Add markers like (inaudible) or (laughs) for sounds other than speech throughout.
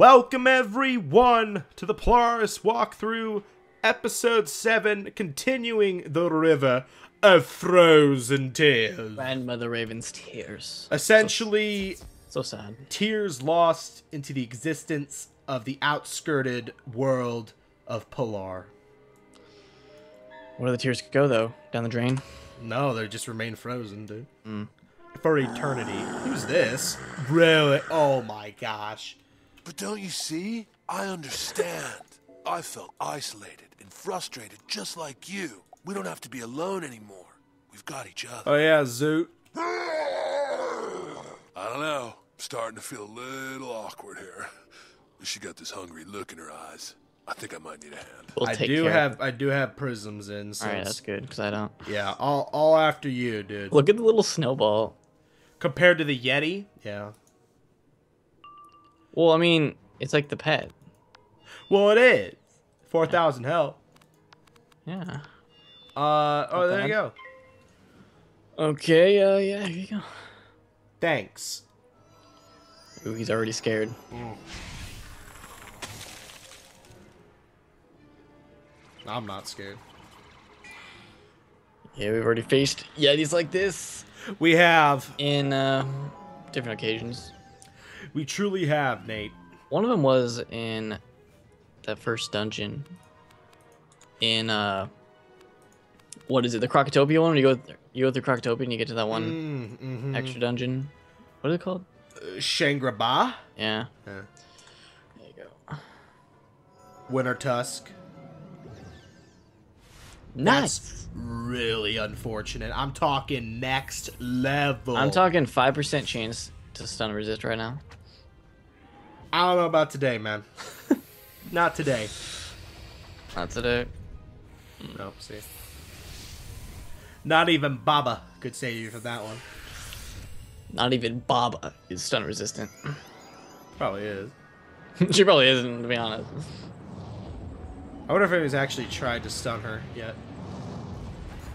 Welcome everyone to the Polaris walkthrough, episode 7, continuing the river of frozen tears. Grandmother Raven's tears. Essentially, So sad. tears lost into the existence of the outskirted world of Polar. Where do the tears go though? Down the drain? No, they just remain frozen, dude. Mm. For eternity. Who's this? Really? Oh my gosh. But don't you see? I understand. I felt isolated and frustrated just like you. We don't have to be alone anymore. We've got each other. Oh yeah, Zoot. I don't know. I'm starting to feel a little awkward here. She got this hungry look in her eyes. I think I might need a hand. We'll I do care have I do have prisms in. So All right, that's good because I don't. yeah, all all after you, dude. Look at the little snowball. Compared to the Yeti, yeah. Well, I mean, it's like the pet. Well, it is four thousand health. Yeah. Uh oh, there you go. Okay. Uh, yeah. Here you go. Thanks. Ooh, he's already scared. I'm not scared. Yeah, we've already faced Yetis like this We have, in uh, different occasions. We truly have, Nate. One of them was in that first dungeon. In uh, what is it? The Crocotopia one. When you go, th- you go through Crocotopia and you get to that one Mm, mhm. extra dungeon. What is it called? Uh, Shangri-La, Yeah. Yeah. There you go. Winter Tusk. Nice. That's really unfortunate. I'm talking next level. I'm talking five percent chance to stun resist right now. I don't know about today, man. (laughs) not today. Not today. Nope. See. Not even Baba could save you from that one. Not even Baba is stun resistant. Probably is. (laughs) she probably isn't, to be honest. I wonder if anyone's actually tried to stun her yet.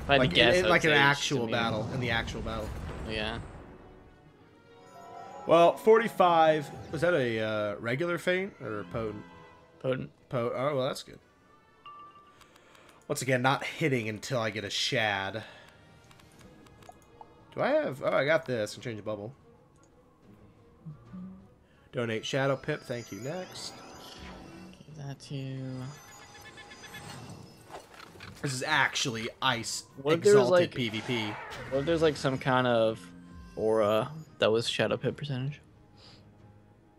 If I had Like, to guess, in, like an actual battle. In the actual battle. Yeah. Well, 45. Was that a uh, regular faint or a potent? Potent. Po- oh, well, that's good. Once again, not hitting until I get a shad. Do I have... Oh, I got this. I can change the bubble. Donate Shadow Pip. Thank you. Next. Give that to. This is actually ice what exalted like- PvP. What if there's like some kind of aura that was shadow pit percentage?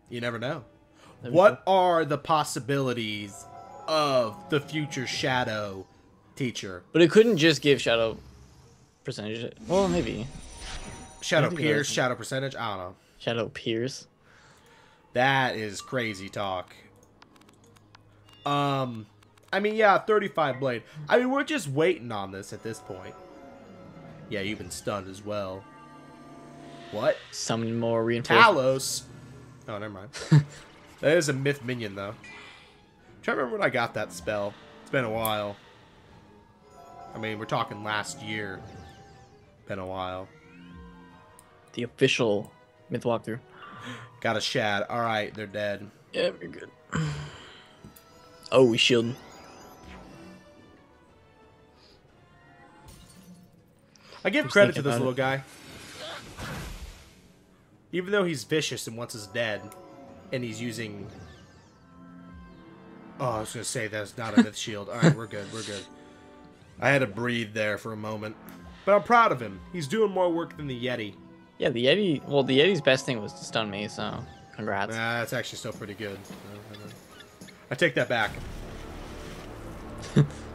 You never know. Be What are the possibilities of the future Shadow teacher? But it couldn't just give shadow percentage. Well, maybe Shadow Pierce. Shadow Percentage? I don't know. shadow pierce. That is crazy talk. Um, I mean, yeah, 35 blade. I mean, we're just waiting on this at this point. Yeah, you've been stunned as well. What? Summon more reinforcements. Talos. Oh, never mind. (laughs) that is a myth minion, though. I'm trying to remember when I got that spell. It's been a while. I mean, we're talking last year. Been a while. The official myth walkthrough. (gasps) Got a shad. All right, they're dead. Yeah, you're good. (sighs) Oh, we shield. I give credit to this little it. guy. Even though he's vicious and wants us dead, and he's using. Oh, I was gonna say that's not a myth (laughs) shield. All right, we're good. We're good. I had to breathe there for a moment, but I'm proud of him. He's doing more work than the Yeti. Yeah, the Yeti. Well, the Yeti's best thing was to stun me, so congrats. Nah, that's actually still pretty good. I take that back. (laughs)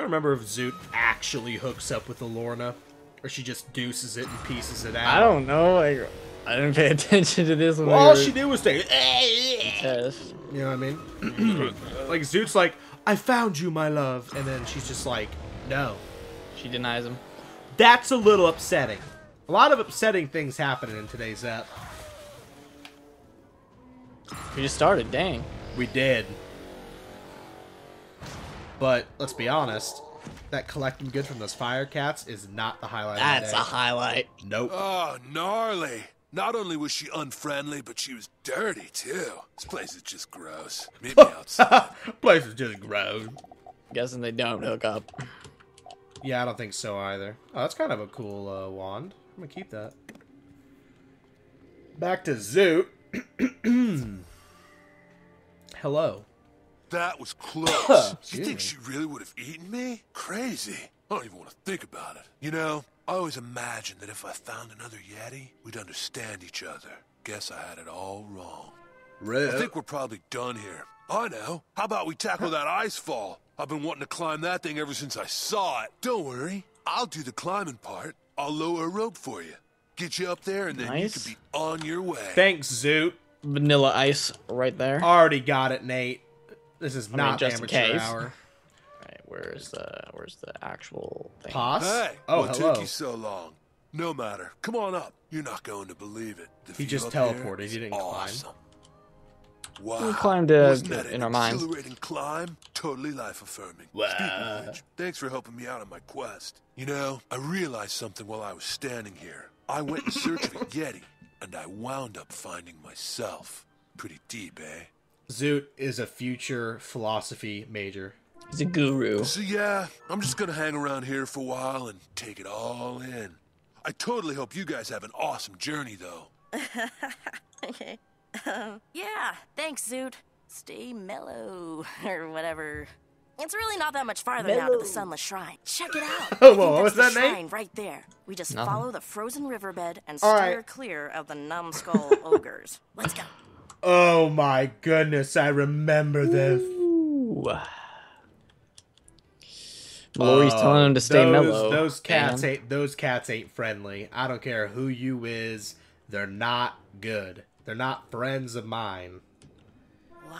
trying to remember if Zoot actually hooks up with Alorna, or she just deuces it and pieces it out. I don't know. Like, I didn't pay (laughs) attention to this one. Well, all she did was say, Test. you know what I mean? (clears throat) like Zoot's like, "I found you, my love," and then she's just like, "No." She denies him. That's a little upsetting. A lot of upsetting things happening in today's app. We just started. Dang. We did. But let's be honest, that collecting goods from those fire cats is not the highlight. That's of a the day. highlight. Nope. Oh, gnarly. Not only was she unfriendly, but she was dirty, too. This place is just gross. Meet me (laughs) outside. Place is just gross. Guessing they don't hook up. Yeah, I don't think so either. Oh, that's kind of a cool uh, wand. I'm gonna keep that. Back to Zoot. (clears throat) Hello. That was (coughs) close. you think she really would have eaten me? Crazy. I don't even want to think about it. You know, I always imagined that if I found another Yeti, we'd understand each other. Guess I had it all wrong. Red. I think we're probably done here. I know. How about we tackle that ice fall? I've been wanting to climb that thing ever since I saw it. Don't worry. I'll do the climbing part. I'll lower a rope for you. Get you up there, and then Nice. you can be on your way. Thanks, Zoot. Vanilla ice right there. Already got it, Nate. This is mean, not just in amateur case. hour. (laughs) Right, where's the where's the actual thing? Pause. Hey, oh, what hello. took you so long? No matter. Come on up. You're not going to believe it. The He just teleported. He didn't climb. awesome. Wow. We climbed, uh, Wasn't that in an our minds. exhilarating climb? Totally life affirming. Wow. Which, thanks for helping me out on my quest. You know, I realized something while I was standing here. I went in search of a (laughs) Yeti, and I wound up finding myself. Pretty deep, eh? Zoot is a future philosophy major. He's a guru. So yeah, I'm just gonna hang around here for a while and take it all in. I totally hope you guys have an awesome journey, though. Okay. (laughs) Um, yeah, thanks, Zoot. Stay mellow, (laughs) or whatever. It's really not that much farther now to the Sunless Shrine. Check it out. (laughs) Oh, I think whoa, what was that, Nate? shrine right there. We just Nothing. follow the frozen riverbed and All steer right. clear of the numbskull ogres. Let's go. Oh my goodness, I remember this. Ooh. Mallory's Oh, telling uh, him to stay those, mellow. Those cats and- ain't those cats ain't friendly. I don't care who you is. They're not good. They're not friends of mine. Wow.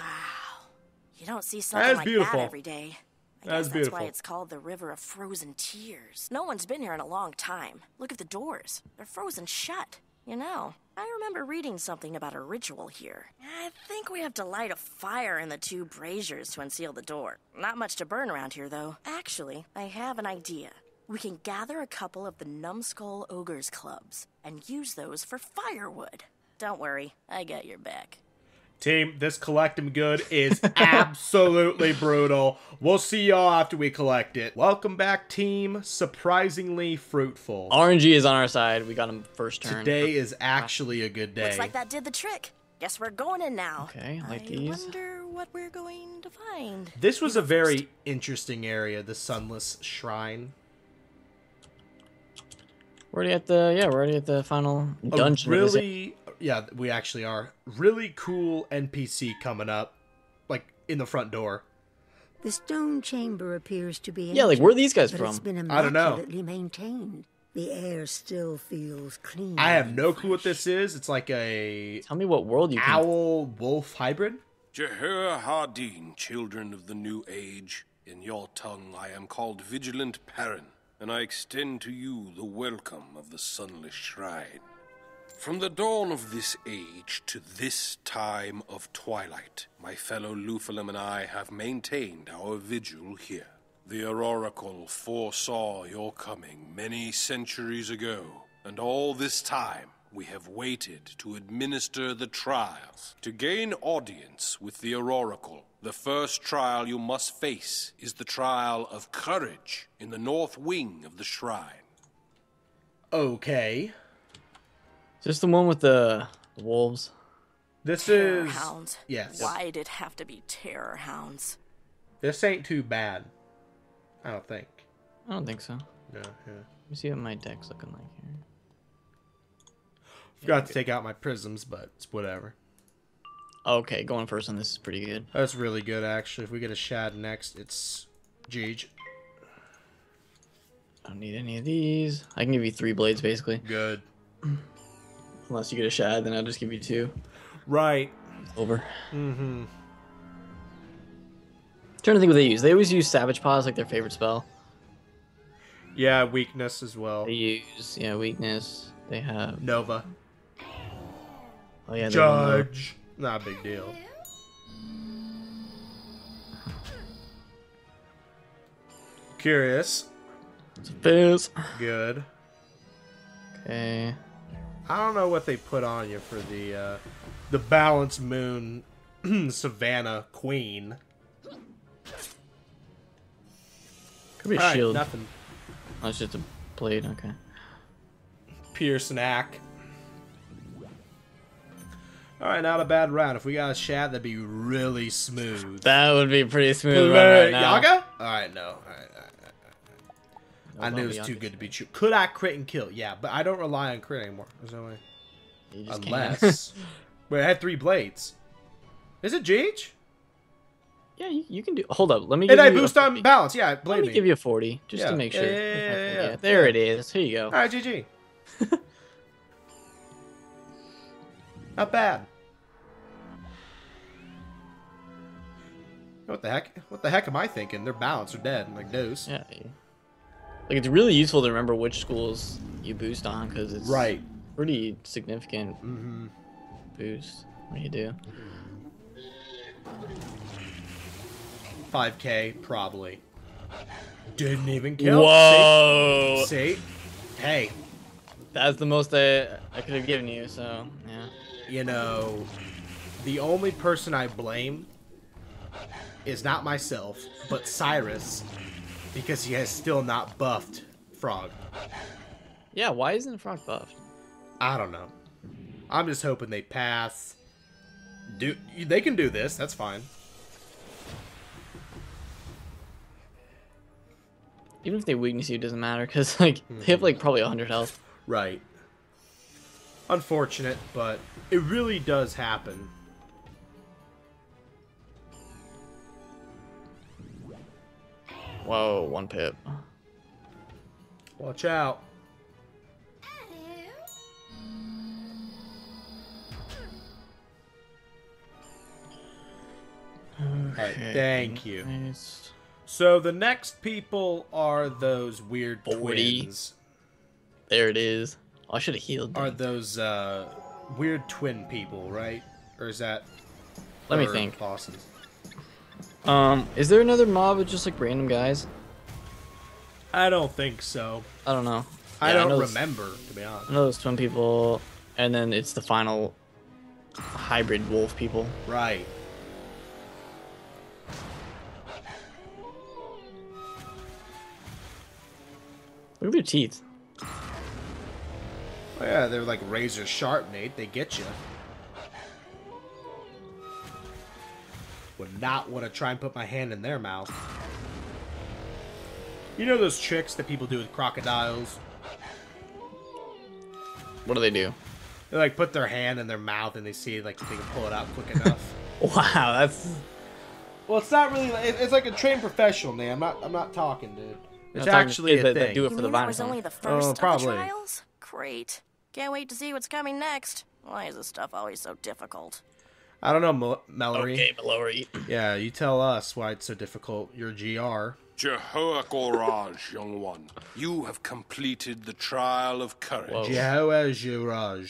You don't see something That's like beautiful. that every day. I That's guess that's beautiful. why it's called the River of Frozen Tears. No one's been here in a long time. Look at the doors. They're frozen shut. You know, I remember reading something about a ritual here. I think we have to light a fire in the two braziers to unseal the door. Not much to burn around here, though. Actually, I have an idea. We can gather a couple of the Numbskull Ogres clubs and use those for firewood. Don't worry, I got your back. Team, this collecting good is absolutely brutal. We'll see y'all after we collect it. Welcome back, team. Surprisingly fruitful. RNG is on our side. We got him first turn. Today is actually a good day. Looks like that did the trick. Guess we're going in now. Okay, I like I these. wonder what we're going to find. This was a very interesting area, the Sunless Shrine. We're already at the yeah. We're already at the final A dungeon. of really, yeah, we actually are. Really cool NPC coming up, like in the front door. The stone chamber appears to be Yeah, like, where are these guys but from? It's been I don't know. immaculately maintained. The air still feels clean. I have and no clue what this is. It's like a Tell me what world you can. owl wolf hybrid. Jeher Hardin, children of the new age. In your tongue, I am called Vigilant Perun, and I extend to you the welcome of the Sunless Shrine. From the dawn of this age to this time of twilight, my fellow Lufalim and I have maintained our vigil here. The Oracle foresaw your coming many centuries ago, and all this time we have waited to administer the trials. To gain audience with the Oracle, the first trial you must face is the trial of courage in the north wing of the shrine. Okay, Is this the one with the, the wolves? this Terror is hounds. yes. Why'd it have to be terror hounds? This ain't too bad. I don't think. I don't think so. No, yeah. Let me see what my deck's looking like here. Forgot to take out my prisms, but it's whatever. Okay, going first on this is pretty good. That's really good, actually. If we get a shad next, it's Jeej. I don't need any of these. I can give you three blades basically. Good. (clears throat) Unless you get a shad, then I'll just give you two. Right. Over. Mm-hmm. trying to think what they use. They always use Savage Paws like their favorite spell. Yeah, weakness as well. They use yeah weakness. They have Nova. oh yeah Judge. Not a big deal. Curious. It's a Fizz. Good. Okay. I don't know what they put on you for the uh, the balanced moon (clears throat) Savannah Queen. Could be a All right, shield. nothing. Oh, it's just a blade. Okay. Pierce Knack. All right, not a bad round. If we got a shad, that'd be really smooth. That would be pretty smooth right now. Yaga? All right, no. All right, all right, right. I knew it was too good to be true. Could I crit and kill? Yeah, but I don't rely on crit anymore. There's no way. You just can't. Unless. (laughs) Wait, I had three blades. Is it GH? yeah, you, you can do. Hold up. Let me. Give And I boost on balance. Yeah, Let me me. give you a forty just Yeah. to make sure. yeah, yeah, 40 yeah. There it is. Here you go. All right, GG. (laughs) Not bad. What the heck? What the heck am I thinking? They're balanced. They're dead. Like those. Yeah. Like it's really useful to remember which schools you boost on because it's Right. pretty significant Mm-hmm. boost when you do. 5k, probably. Didn't even kill. Whoa! See? Hey, That's the most I I could have given you. So yeah. you know, the only person I blame is not myself, but Cyrus, because he has still not buffed Frog. Yeah. Why isn't Frog buffed? I don't know. I'm just hoping they pass. Do they can do this? That's fine. Even if they weakness you, it doesn't matter because like they have like hmm. probably 100 health. Right. Unfortunate, but it really does happen. Whoa, one pip. Watch out. Alright, thank you. Nice. So the next people are those weird 40. twins. There it is. Oh, I should have healed. Them. Are those uh weird twin people, right? Or is that Let me think. bosses? Um, is there another mob with just like random guys? I don't think so. I don't know. I don't those- remember, to be honest. I know those twin people, and then it's the final hybrid wolf people. Right. Look at their teeth. Oh, yeah, they're like razor sharp, Nate. They get you. Would not want to try and put my hand in their mouth. You know those tricks that people do with crocodiles? What do they do? They like put their hand in their mouth and they see like if they can pull it out quick enough. (laughs) Wow, that's well, it's not really. it- It's like a trained professional, man. I'm not. I'm not talking, dude. It's Not talking actually kids a that- that thing. do it You for the mean that Vine was only the first oh, of Oh, probably. the trials? Great. Can't wait to see what's coming next. Why is this stuff always so difficult? I don't know, Mel- Mallory. Okay, Mallory. Yeah, you tell us why it's so difficult. You're GR. Jehoiakoraj, young one, you have completed the trial of courage. Whoa. Jehovah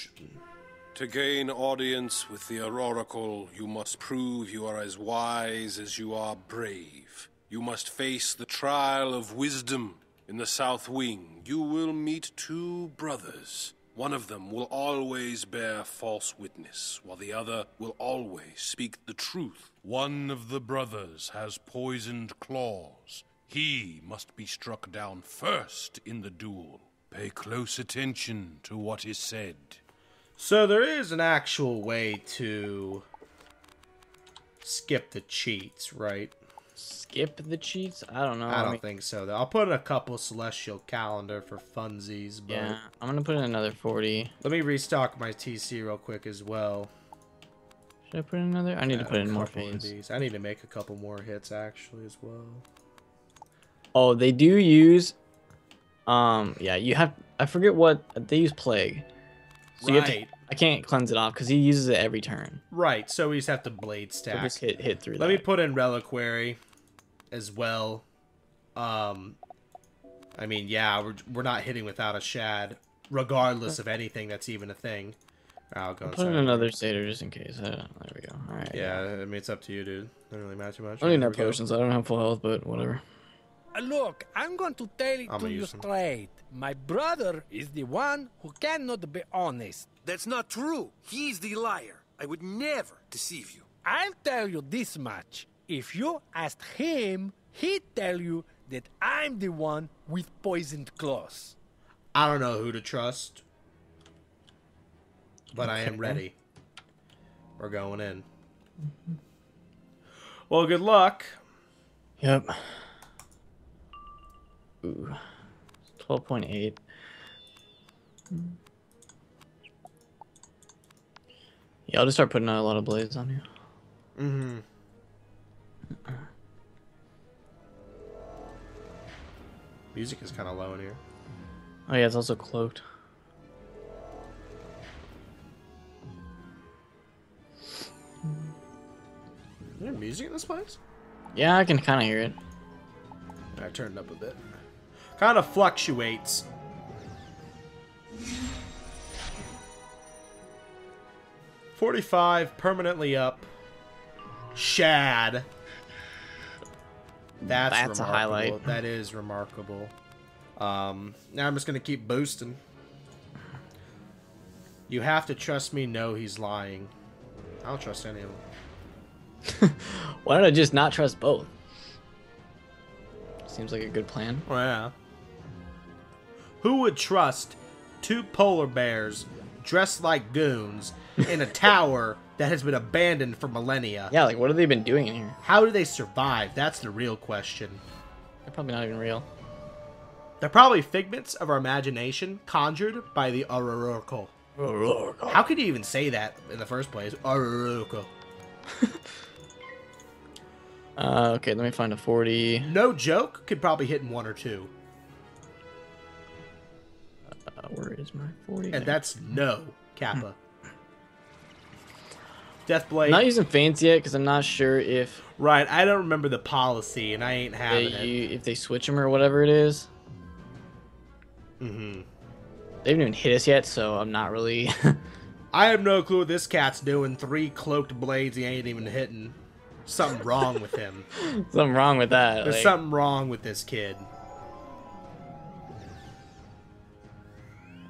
To gain audience with the Oracle, you must prove you are as wise as you are brave. You must face the trial of wisdom. In the South Wing, you will meet two brothers. One of them will always bear false witness, while the other will always speak the truth. One of the brothers has poisoned claws. He must be struck down first in the duel. Pay close attention to what is said. So there is an actual way to skip the cheats, right? Skip the cheats? I don't know. I don't mean, think so. Though I'll put in a couple celestial calendar for funsies, but Yeah, I'm gonna put in another 40. let me restock my TC real quick as well. Should I put in another? I need to Uh, put in more phase. I need to make a couple more hits actually as well. Oh, they do use. Um, yeah, you have. I forget what they use. Plague. So you have to, Right. I can't cleanse it off because he uses it every turn. Right, so we just have to blade So just hit hit through Let me put in reliquary as well. Um, I mean, yeah, we're we're not hitting without a shad, regardless of anything that's even a thing. I'll go. Put in another satyr just in case. Uh, there we go. All right. Yeah, I mean it's up to you, dude. Doesn't really matter too much. I don't even Here have we go. potions. I don't have full health, but whatever. Uh, Look, I'm going to tell it I'ma you use him. straight. My brother is the one who cannot be honest. That's not true. He's the liar. I would never deceive you. I'll tell you this much. If you asked him, he'd tell you that I'm the one with poisoned claws. I don't know who to trust, but I am ready. We're going in. (laughs) Well, good luck. Yep. Ooh. 12.8. Yeah, I'll just start putting out a lot of blades on you. Mm-hmm. (clears throat) Music is kind of low in here. Oh yeah, it's also cloaked. Is there music in this place? Yeah, I can kind of hear it. I turned up a bit. Kind of fluctuates. Forty-five permanently up. Shad. That's, That's a highlight. That is remarkable. Um, now I'm just gonna keep boosting. You have to trust me. No, he's lying. I don't trust any of them. (laughs) Why don't I just not trust both? Seems like a good plan. Oh, yeah. Who would trust two polar bears dressed like goons in a tower that has been abandoned for millennia? Yeah, like what have they been doing in here? How do they survive? That's the real question. They're probably not even real. They're probably figments of our imagination conjured by the Oracle. How could you even say that in the first place? Oracle. (laughs) Uh, okay, let me find a 40. No joke, could probably hit in one or two. Uh, where is my 40? And There. that's no Kappa. Deathblade. I'm not using feints yet because I'm not sure if Right, I don't remember the policy, and I ain't they, having it. you, if they switch them or whatever it is. Mm-hmm. They haven't even hit us yet, so I'm not really. (laughs) I have no clue what this cat's doing. Three cloaked blades he ain't even hitting. Something wrong with him. (laughs) something wrong with that. There's like- something wrong with this kid.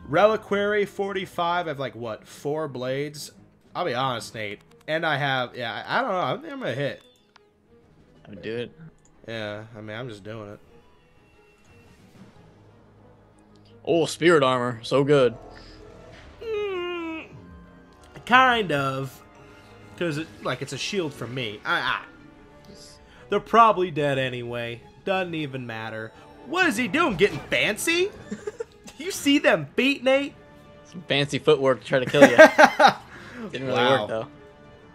Reliquary 45. I have like what four blades? I'll be honest, Nate. And I have yeah. I I don't know. I think I'm gonna hit. I would do it. Yeah. I mean, I'm just doing it. Oh, spirit armor, so good. Mm, kind of, because it, like it's a shield for me. Ah, ah. They're probably dead anyway. Doesn't even matter. What is he doing? Getting fancy? (laughs) you see them feet, Nate? Some fancy footwork to try to kill you. (laughs) Didn't really Wow. work though.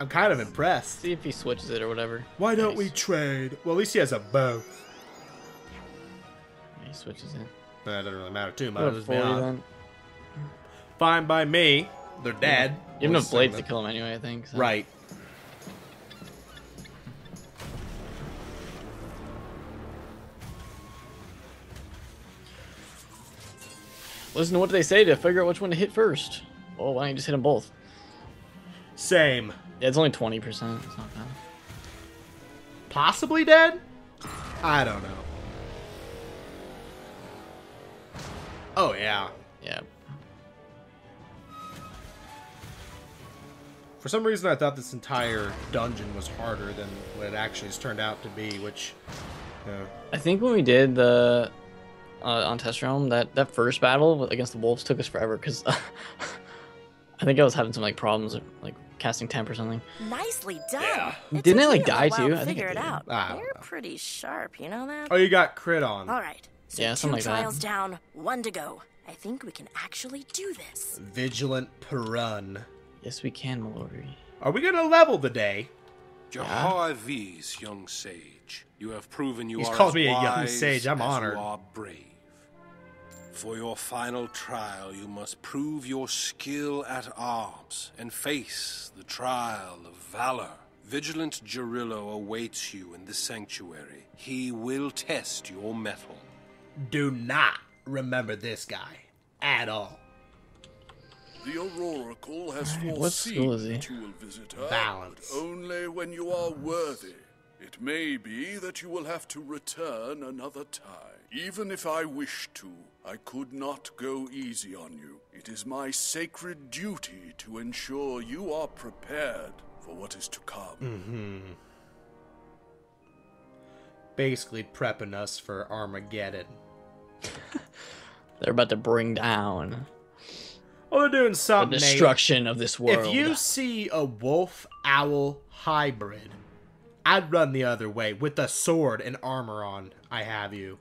I'm kind of impressed. See if he switches it or whatever. Why don't we trade? Well, at least he has a bow. He switches it. That doesn't really matter too much. to 40 then. Fine by me. They're dead. You have enough blades to kill him anyway, I think. so- Right. Listen to what they say to figure out which one to hit first. Oh, why don't you just hit them both? Same. It's only 20%. It's not bad. Possibly dead? I don't know. Oh, yeah. Yeah. For some reason, I thought this entire dungeon was harder than what it actually has turned out to be, which. I think when we did the uh, on test realm, that that first battle against the wolves took us forever because (laughs) I think I was having some like problems like casting temp or something. Nicely done. Yeah. Didn't took I, like, die too? to I think I figure it did. out. I don't You're know. pretty sharp, you know that? Oh, you got crit on. All right. So Yeah, two something like that. trials down, one to go. I think we can actually do this. Vigilant Perun. Yes, we can, Mallory. Are we gonna level the day? Jaharvis, young sage, you have proven you He's are called as me a young sage. I'm honored. You are brave. For your final trial, you must prove your skill at arms and face the trial of valor. Vigilant Gerillo awaits you in the sanctuary. He will test your mettle. Do not remember this guy at all. The Auroracle has Alright, what skill is he? foreseen that you will visit her, Balance. but only when you are worthy. It may be that you will have to return another time. Even if I wished to, I could not go easy on you. It is my sacred duty to ensure you are prepared for what is to come. Mm-hmm. Basically prepping us for Armageddon. (laughs) They're about to bring down Well, they're doing the something. Nate. destruction of this world. If you see a wolf owl hybrid, I'd run the other way with a sword and armor on. I have you.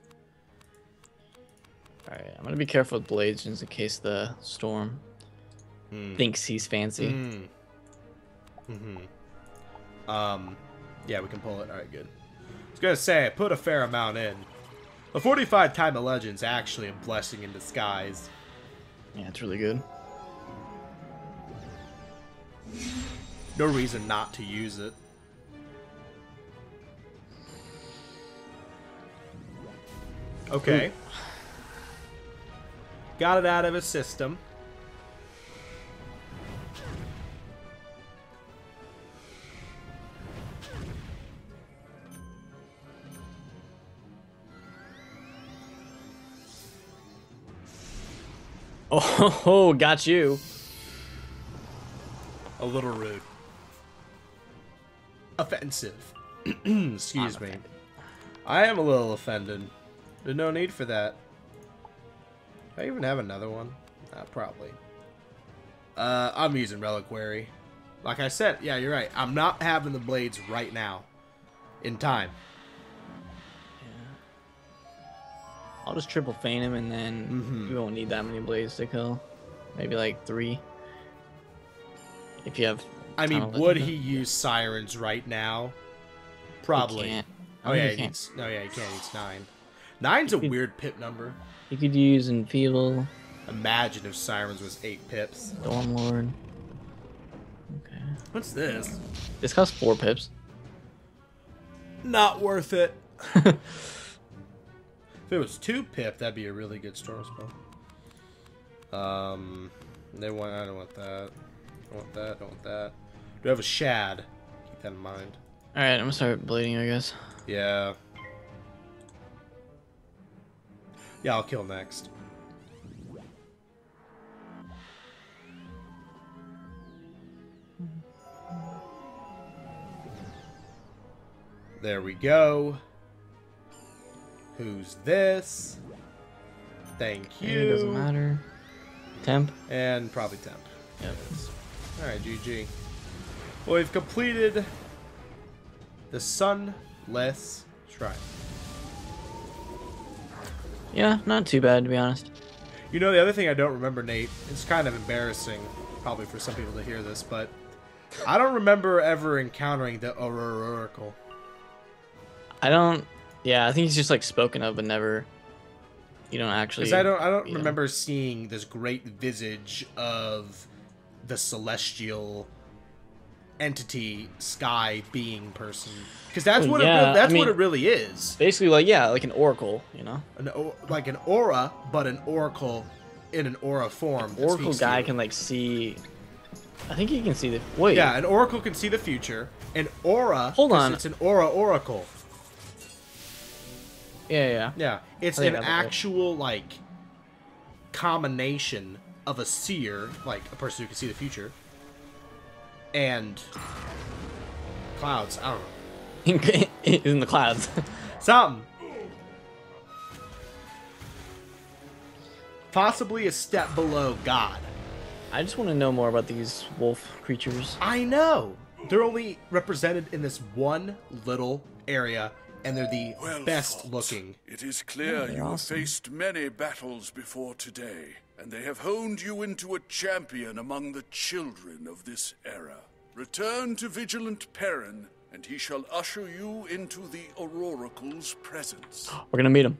Alright, I'm gonna be careful with blades just in case the storm thinks he's fancy. Mm. Mm-hmm. Um, yeah, we can pull it. All right, good. I was gonna say I put a fair amount in. A 45 time of legends actually a blessing in disguise. Yeah, it's really good. No reason not to use it. Okay. Got it out of his system. (laughs) Oh, got you. A little rude. Offensive. (clears throat) Excuse me. I am a little offended. There's no need for that. Do I even have another one? Uh, probably. Uh, I'm using Reliquary. Like I said, yeah, you're right. I'm not having the blades right now. In time. Yeah. I'll just triple feign him and then Mhm. you won't need that many blades to kill. Maybe like three. If you have. I mean, would he use Sirens right now? Probably. Oh he yeah, he can't. needs, no yeah, he can't. He's nine. Nine's a weird pip number. You could use Enfeeble, Imagine if Sirens was eight pips. Stormlord. Okay. What's this? This costs four pips. Not worth it. (laughs) if it was two pip, that'd be a really good storm spell. Um, they want. I don't want that. I want that. I don't want that. Do I have a shad? Keep that in mind. Alright, I'm gonna start bleeding, I guess. Yeah. Yeah, I'll kill next. There we go. Who's this? Thank you. It doesn't matter. Temp. And probably temp. Yep. Alright, GG. Well, we've completed the Sunless Shrine. Yeah, not too bad to be honest. You know, the other thing I don't remember, Nate, it's kind of embarrassing, probably for some people to hear this, but I don't remember ever encountering the Aurora Oracle. I don't. Yeah, I think he's just like spoken of, but never. You don't actually. Because I don't, I don't you know. remember seeing this great visage of the celestial entity, sky being person. Because that's what yeah, it, I really, that's mean- what it really is. Basically, like yeah, like an oracle. You know, An, o- like an aura, but an oracle in an aura form. that oracle guy can like see. I think he can see the. Wait. Yeah, an oracle can see the future. An aura. hold on. It's an aura oracle. Yeah, yeah. Yeah, it's an I have it actual like combination of a seer, like a person who can see the future, and clouds. I don't know. (laughs) in the clouds. Something. Possibly a step below God. I just want to know more about these wolf creatures. I know. They're only represented in this one little area, and they're the Well best fought. looking. It is clear they're you have faced many battles before today, and they have honed you into a champion among the children of this era. Return to Vigilant Perun, and he shall usher you into the Auroracle's presence. We're gonna meet him.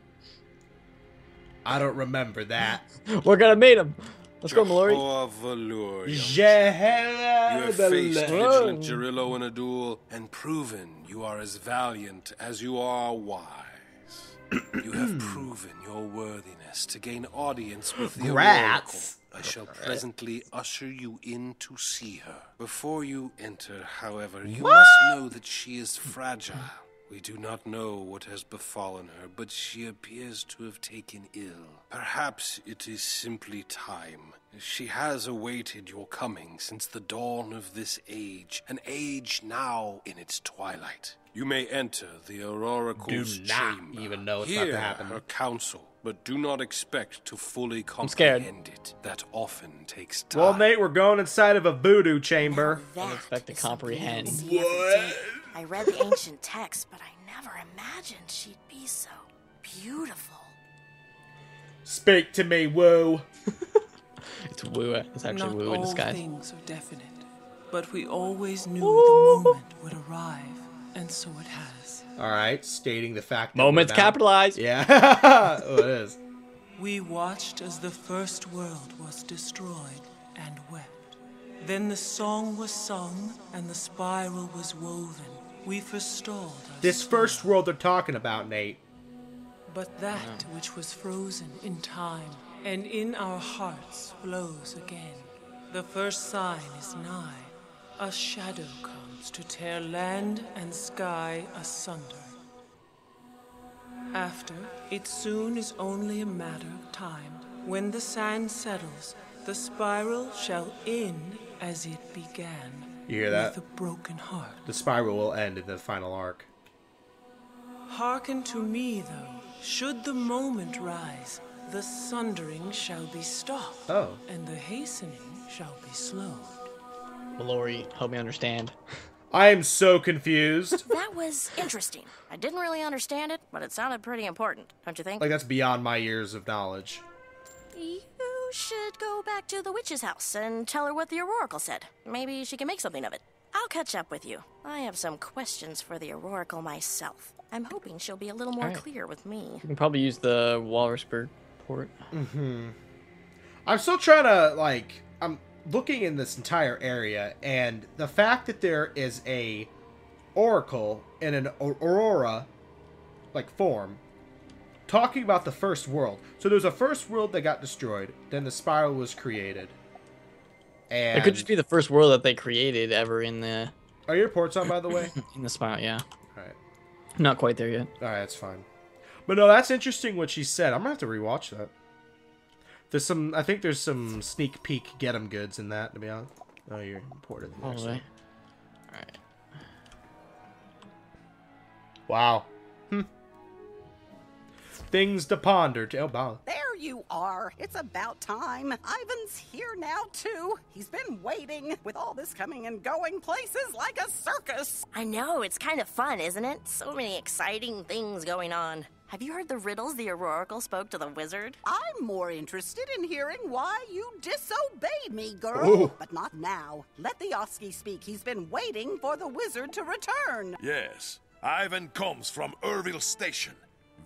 I don't remember that. (laughs) We're gonna meet him. Let's go, Mallory. Jehovah Valor, young You have faced Vigilant. Gerillo in a duel and proven you are as valiant as you are wise. you have (clears throat) proven your worthiness to gain audience with the. Oracle. I shall presently usher you in to see her. Before you enter, however, you must know that she is fragile We do not know what has befallen her, but she appears to have taken ill. Perhaps it is simply time. She has awaited your coming since the dawn of this age, an age now in its twilight. You may enter the Auroracle's Do not chamber. even know it's Hear about to happen. her counsel, but do not expect to fully scared. comprehend it. That often takes time. Well, Nate, we're going inside of a voodoo chamber. That expect to comprehend. else the other day. I read the ancient text, but I never imagined she'd be so beautiful. Speak to me, woo. (laughs) It's woo. It's actually Not woo in disguise. all disguise. things are definite, but we always knew the moment would arrive, and so it has. All right, stating the fact. That Moments we're capitalized. Yeah, (laughs) oh, it is. We watched as the first world was destroyed and wept. Then the song was sung and the spiral was woven. We forestalled our This story. first world they're talking about, Nate. But that which was frozen in time and in our hearts flows again. The first sign is nigh. A shadow comes to tear land and sky asunder. After, it soon is only a matter of time. When the sand settles, the spiral shall end as it began. You hear that? With a broken heart. The spiral will end in the final arc. Hearken to me, though. Should the moment rise, the sundering shall be stopped, Oh. and the hastening shall be slowed. Mallory, help me understand. (laughs) I am so confused. (laughs) That was interesting. I didn't really understand it, but it sounded pretty important, don't you think? like that's beyond my years of knowledge. You should go back to the witch's house and tell her what the Oracle said. Maybe she can make something of it. I'll catch up with you. I have some questions for the Oracle myself. I'm hoping she'll be a little more Alright. clear with me. You can probably use the Walrusberg port. Hmm. I'm still trying to like I'm looking in this entire area and the fact that there is a oracle in an aurora like form talking about the first world. So there's a first world that got destroyed, then the spiral was created. And It could just be the first world that they created ever in the Are your ports on by the way? (laughs) in the spiral. Yeah, All right. not quite there yet. All right, that's fine. But no, that's interesting what she said. I'm gonna have to rewatch that. There's some. I think there's some sneak peek get 'em goods in that. To be honest. Oh, you're imported. All the All right. Wow. Hmm. Things to ponder. Oh, wow. There you are. It's about time. Ivan's here now, too. He's been waiting with all this coming and going places like a circus. I know, it's kind of fun, isn't it? So many exciting things going on. Have you heard the riddles the Oracle spoke to the wizard? I'm more interested in hearing why you disobeyed me, girl. Oh. But not now. Let the Oski speak. He's been waiting for the wizard to return. Yes, Ivan comes from Urville Station.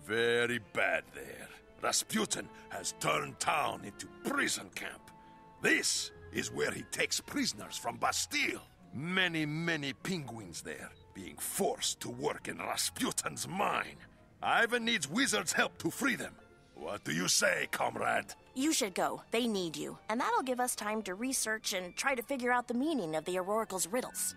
Very bad there. Rasputin has turned town into prison camp. This is where he takes prisoners from Bastille. Many, many penguins there, being forced to work in Rasputin's mine. Ivan needs wizards' help to free them. What do you say, comrade? You should go. They need you. And that'll give us time to research and try to figure out the meaning of the Oracle's riddles.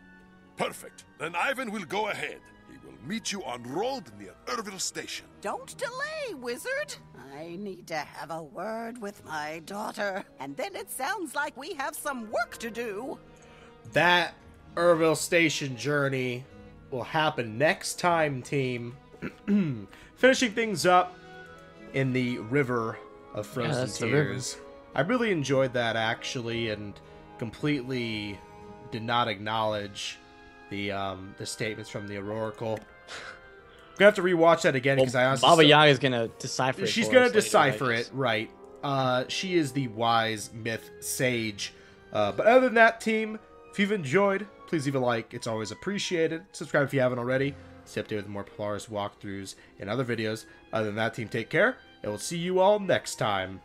Perfect. Then Ivan will go ahead. He will meet you on road near Urville Station. Don't delay, wizard. I need to have a word with my daughter. And then it sounds like we have some work to do. That Urville Station journey will happen next time, team. (clears throat) Finishing things up in the river of frozen river. tears. I really enjoyed that actually, and completely did not acknowledge the um, the statements from the Oracle. I'm gonna have to rewatch that again because I honestly Baba Yaga is gonna decipher it. She's gonna later, decipher I it, guess. right? Uh, she is the wise myth sage. Uh, but other than that, team, if you've enjoyed, please leave a like. It's always appreciated. Subscribe if you haven't already. Stay up to date with more Polaris walkthroughs and other videos. Other than that, team, take care, and we'll see you all next time.